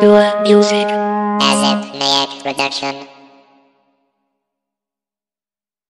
Dua Music. Azep Nayak Production.